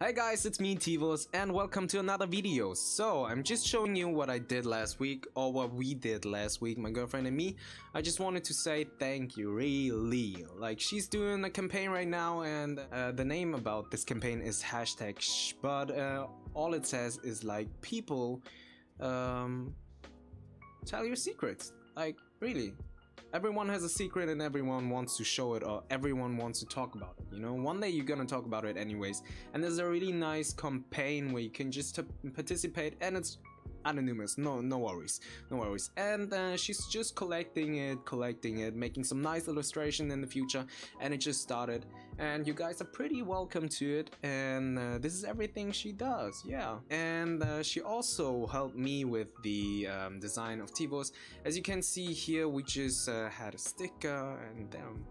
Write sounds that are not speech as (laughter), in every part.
Hi guys, it's me Teawurst and welcome to another video. So, I'm just showing you what I did last week or what we did last week, my girlfriend and me. I just wanted to say thank you, really. Like, she's doing a campaign right now and uh, the name about this campaign is hashtag shh, but uh, all it says is like, people um, tell your secrets. Like, really, everyone has a secret and everyone wants to show it or everyone wants to talk about it you know? One day you're gonna talk about it anyways. And there's a really nice campaign where you can just participate and it's anonymous. No no worries. No worries. And uh, she's just collecting it collecting it making some nice illustration in the future and it just started. And you guys are pretty welcome to it and uh, this is everything she does. Yeah. And uh, she also helped me with the um, design of Teawurst as you can see here we just uh, had a sticker and um,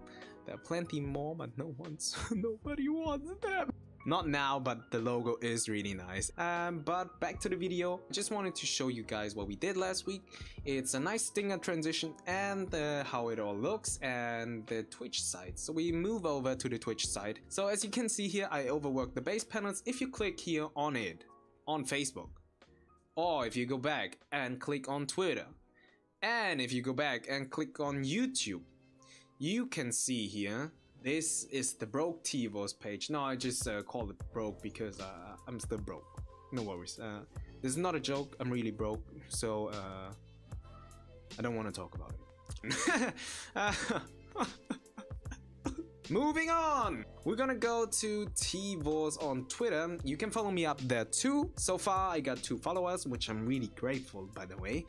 there are plenty more but no one's (laughs) nobody wants them not now, but the logo is really nice. Um, but back to the video, I just wanted to show you guys what we did last week. It's a nice stinger transition and uh, how it all looks and the Twitch side. So we move over to the Twitch side. So as you can see here, I overworked the base panels. If you click here on it, on Facebook, or if you go back and click on Twitter, and if you go back and click on YouTube, you can see here this is the broke Teawurst page. No, I just uh, call it broke because uh, I'm still broke. No worries. Uh, this is not a joke. I'm really broke, so uh, I don't want to talk about it. (laughs) (laughs) Moving on! We're gonna go to Teawurst on Twitter. You can follow me up there too. So far, I got two followers, which I'm really grateful, by the way.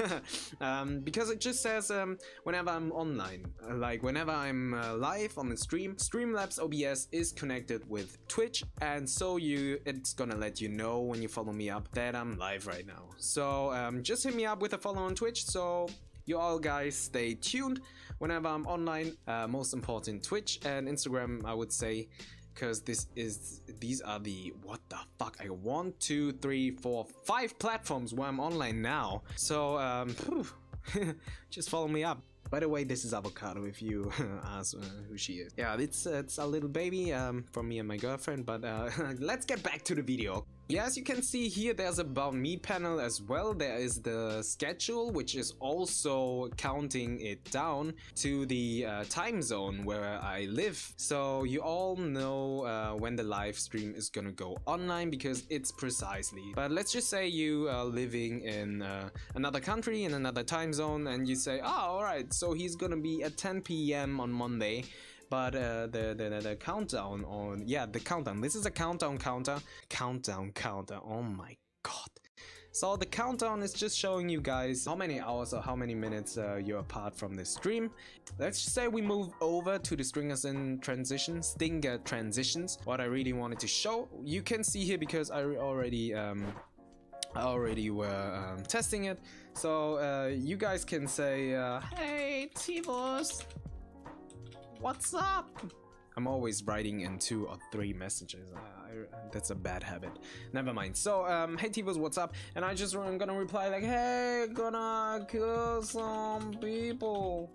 (laughs) um, because it just says um, whenever I'm online, like whenever I'm uh, live on the stream, Streamlabs OBS is connected with Twitch, and so you, it's gonna let you know when you follow me up that I'm live right now. So um, just hit me up with a follow on Twitch. So you all guys stay tuned whenever I'm online. Uh, most important, Twitch and Instagram, I would say, because this is these are the what the fuck? I one, two, three, four, five platforms where I'm online now. So um, (laughs) (laughs) just follow me up. By the way, this is Avocado if you (laughs) ask uh, who she is. Yeah, it's it's a little baby um, from me and my girlfriend, but uh, let's get back to the video. Yeah, as you can see here, there's about me panel as well. There is the schedule, which is also counting it down to the uh, time zone where I live. So you all know uh, when the live stream is gonna go online because it's precisely. But let's just say you are living in uh, another country, in another time zone, and you say, oh, alright, so he's gonna be at 10 p.m. on Monday but uh, the, the, the countdown on yeah the countdown this is a countdown counter countdown counter oh my god so the countdown is just showing you guys how many hours or how many minutes uh, you're apart from the stream. Let's just say we move over to the stringers and transitions, stinger transitions. What I really wanted to show, you can see here because I already um, I already were um, testing it. So uh, you guys can say, uh, hey Teawurst, what's up? I'm always writing in two or three messages. Uh, I, that's a bad habit. Never mind. So, um, hey Teawurst, what's up? And I just I'm gonna reply like, hey, gonna kill some people.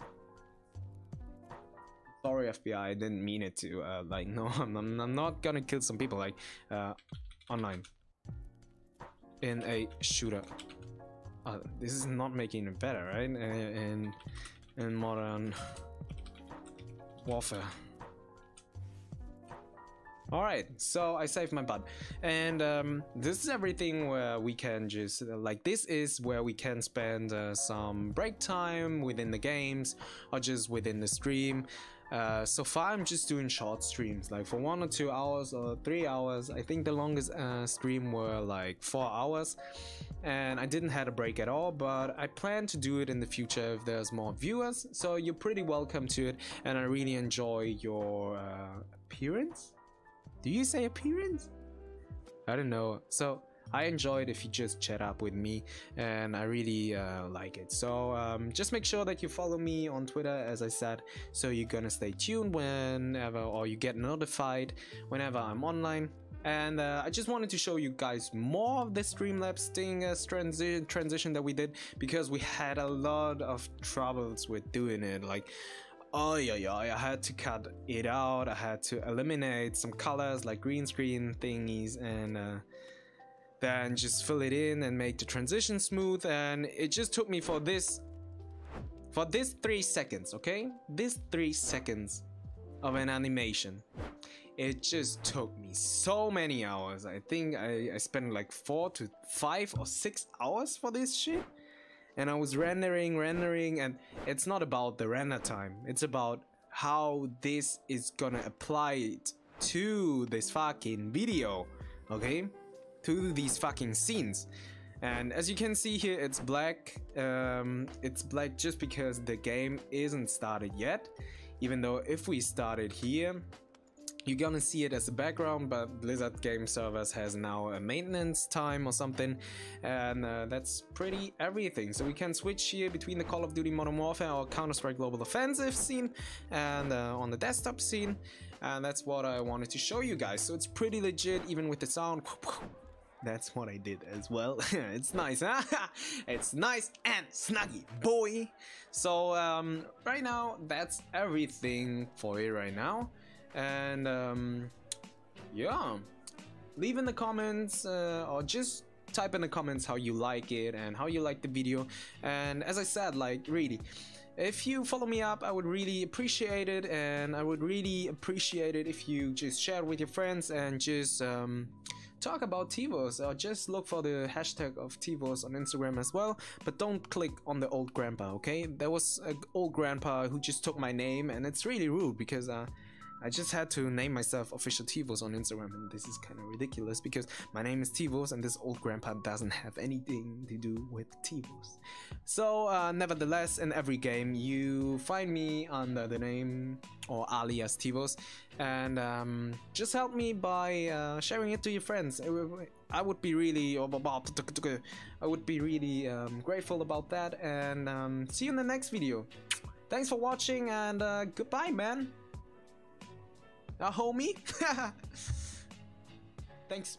Sorry, FBI, I didn't mean it to. Uh, like, (laughs) no, I'm, I'm not gonna kill some people. Like, uh, online in a shooter. Uh, this is not making it better, right? In in modern warfare. Alright, so I saved my butt. And um, this is everything where we can just, like this is where we can spend uh, some break time within the games or just within the stream. Uh, so far I'm just doing short streams like for one or two hours or three hours. I think the longest uh, stream were like four hours. And I didn't have a break at all but I plan to do it in the future if there's more viewers. So you're pretty welcome to it. And I really enjoy your uh, appearance. Do you say appearance? I don't know. So I enjoy it if you just chat up with me and I really uh, like it. So um, just make sure that you follow me on Twitter as I said so you're gonna stay tuned whenever or you get notified whenever I'm online. And uh, I just wanted to show you guys more of the Streamlabs thing as transi transition that we did because we had a lot of troubles with doing it like oh yeah yeah I had to cut it out I had to eliminate some colors like green screen thingies and uh, then just fill it in and make the transition smooth. And it just took me for this for this three seconds okay? This three seconds of an animation. It just took me so many hours. I think I, I spent like four to five or six hours for this shit. And I was rendering, rendering, and it's not about the render time. It's about how this is gonna apply it to this fucking video, okay? To these fucking scenes. And as you can see here, it's black. Um, it's black just because the game isn't started yet. Even though if we started here, you're gonna see it as a background but blizzard game servers has now a maintenance time or something and uh, that's pretty everything so we can switch here between the call of duty modern warfare or counter-strike global offensive scene and uh, on the desktop scene and that's what i wanted to show you guys so it's pretty legit even with the sound (laughs) that's what I did as well. (laughs) it's nice, huh? (laughs) it's nice and snuggy, boy. So um, right now, that's everything for you right now and um, yeah leave in the comments uh, or just type in the comments how you like it and how you like the video and as I said like really if you follow me up I would really appreciate it and I would really appreciate it if you just share it with your friends and just um, talk about Teawurst or just look for the hashtag of Teawurst on Instagram as well but don't click on the old grandpa okay? There was an old grandpa who just took my name and it's really rude because uh, I just had to name myself official Teawurst on Instagram and this is kind of ridiculous because my name is Teawurst and this old grandpa doesn't have anything to do with Teawurst. So uh, nevertheless in every game you find me under the name or alias Teawurst and um, just help me by uh, sharing it to your friends. I would be really I would be really um, grateful about that and um, see you in the next video. Thanks for watching and uh, goodbye man. A homie? (laughs) Thanks.